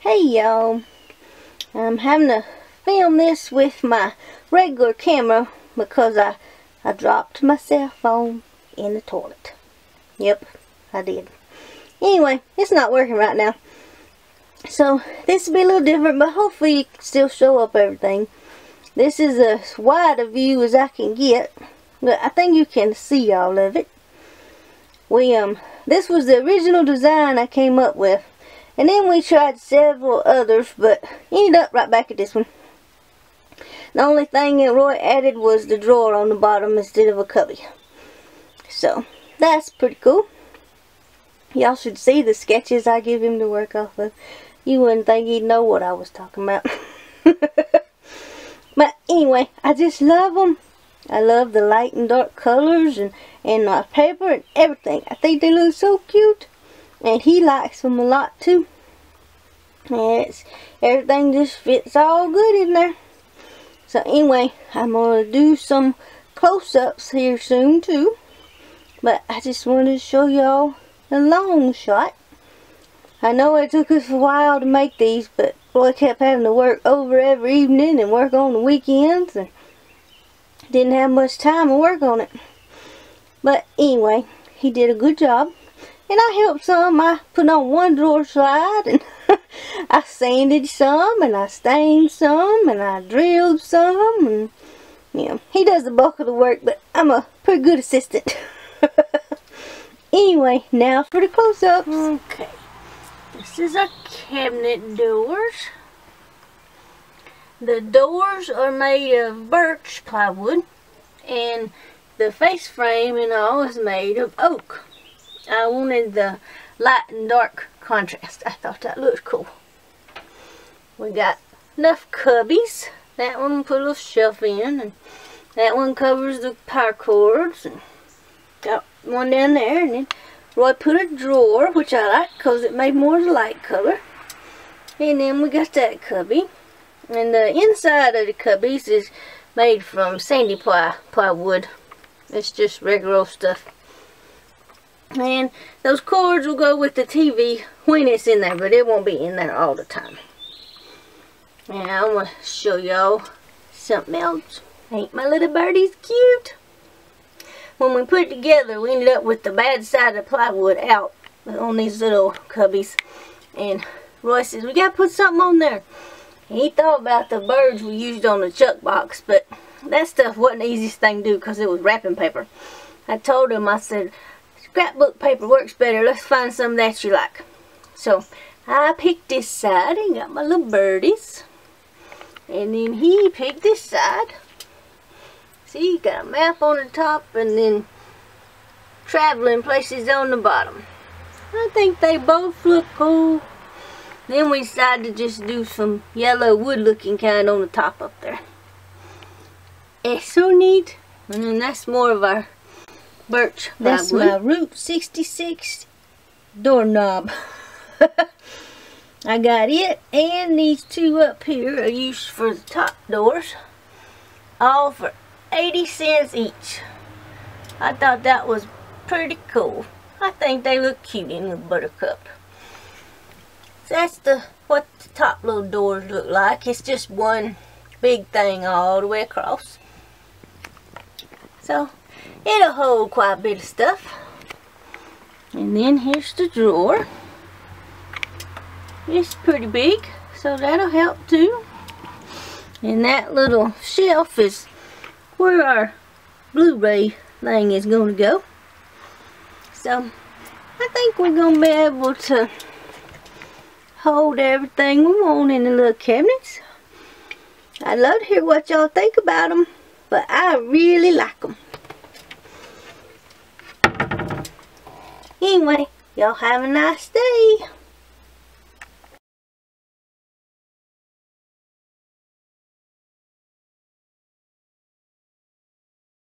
Hey y'all, I'm having to film this with my regular camera because I, I dropped my cell phone in the toilet. Yep, I did. Anyway, it's not working right now. So, this will be a little different, but hopefully you can still show up everything. This is as wide a view as I can get, but I think you can see all of it. We, um, this was the original design I came up with. And then we tried several others, but ended up right back at this one. The only thing that Roy added was the drawer on the bottom instead of a cubby. So, that's pretty cool. Y'all should see the sketches I give him to work off of. You wouldn't think he'd know what I was talking about. but anyway, I just love them. I love the light and dark colors and, and my paper and everything. I think they look so cute. And he likes them a lot too. And it's, everything just fits all good in there. So anyway, I'm going to do some close-ups here soon too. But I just wanted to show y'all a long shot. I know it took us a while to make these, but Roy kept having to work over every evening and work on the weekends and didn't have much time to work on it. But anyway, he did a good job. And I helped some. I put on one drawer slide and I sanded some and I stained some and I drilled some and know, he does the bulk of the work but I'm a pretty good assistant. anyway, now for the close-ups. Okay. This is our cabinet doors. The doors are made of birch plywood and the face frame and all is made of oak. I wanted the light and dark contrast. I thought that looked cool. We got enough cubbies. That one put a shelf in and that one covers the power cords and got one down there and then Roy put a drawer which I like because it made more of the light color and then we got that cubby and the inside of the cubbies is made from sandy ply plywood it's just regular stuff. And those cords will go with the TV when it's in there but it won't be in there all the time. Now I'm going to show y'all something else. Ain't my little birdie's cute? When we put it together we ended up with the bad side of plywood out on these little cubbies. And Roy says we gotta put something on there he thought about the birds we used on the chuck box but that stuff wasn't the easiest thing to do because it was wrapping paper. I told him I said scrapbook paper works better. Let's find some that you like. So I picked this side and got my little birdies. And then he picked this side. See, you got a map on the top and then traveling places on the bottom. I think they both look cool. Then we decided to just do some yellow wood looking kind on the top up there. It's so neat. And then that's more of our birch That's my Route 66 doorknob. I got it and these two up here are used for the top doors. All for 80 cents each. I thought that was pretty cool. I think they look cute in the buttercup. That's the what the top little doors look like. It's just one big thing all the way across. So it'll hold quite a bit of stuff. And then here's the drawer. It's pretty big, so that'll help too. And that little shelf is where our Blu-ray thing is going to go. So, I think we're going to be able to hold everything we want in the little cabinets. I'd love to hear what y'all think about them, but I really like them. Anyway, y'all have a nice day.